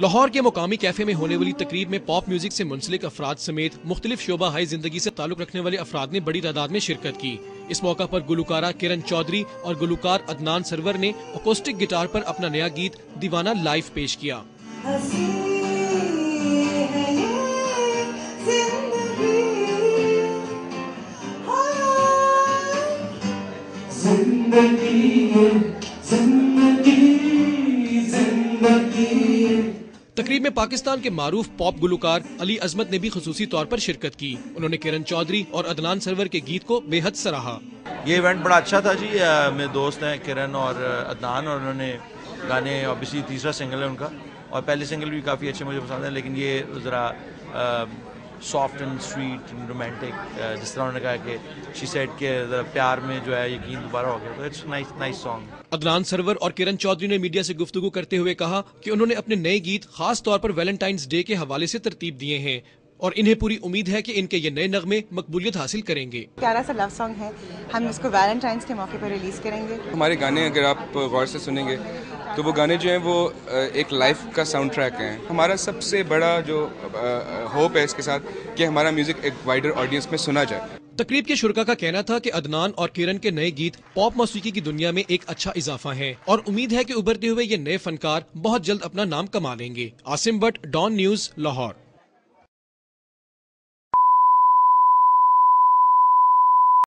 लाहौर के मुकामी कैफ़े में होने वाली तकरीब में पॉप म्यूज़िक से मुंसलिक अफराद समेत मुख्तलिफ़ शोबा हाई ज़िंदगी से ताल्लुक रखने वाले अफराद ने बड़ी तादाद में शिरकत की। इस मौका पर गुलकारा किरण चौधरी और गुलकार अदनान सरवर ने अकोस्टिक गिटार पर अपना नया गीत दीवाना लाइव पेश किया। तकरीब में पाकिस्तान के मारूफ पॉप गुलकार अली अजमत ने भी खसूसी तौर पर शिरकत की। उन्होंने किरण चौधरी और अदनान सरवर के गीत को बेहद सराहा। ये इवेंट बड़ा अच्छा था जी। मेरे दोस्त हैं किरण और अदनान और उन्होंने गाने ऑब्वियसली तीसरा सिंगल है उनका। और पहले सिंगल भी काफ़ी अच्छे मुझे पसंद है, लेकिन ये ज़रा soft and sweet and romantic जिस तरह उन्होंने कहा कि शी सेड के प्यार में जो है यकीन दोबारा हो गया। तो it's nice nice song Adnan Sarwar और किरण चौधरी ने मीडिया से गुफ्तगू करते हुए कहा कि उन्होंने अपने नए गीत खास तौर पर वैलेंटाइंस डे के हवाले से तरतीब दिए हैं। और इन्हें पूरी उम्मीद है कि इनके ये नए नगमे मकबूलियत हासिल करेंगे। प्यारा सा लव सॉन्ग है। हम इसको वैलेंटाइंस के मौके पर रिलीज़ करेंगे। हमारे गाने अगर आप गौर से सुनेंगे तो वो गाने जो हैं वो एक लाइफ का साउंड ट्रैक है। हमारा सबसे बड़ा जो होप है इसके साथ कि हमारा म्यूज़िक एक वाइडर ऑडियंस में सुना जाए। तकरीब के शुरा का कहना था कि अदनान और किरण के नए गीत पॉप मौसीकी की दुनिया में एक अच्छा इजाफा है और उम्मीद है कि उभरते हुए ये नए फनकार बहुत जल्द अपना नाम कमा लेंगे। Asim Bhatt Dawn news Lahore.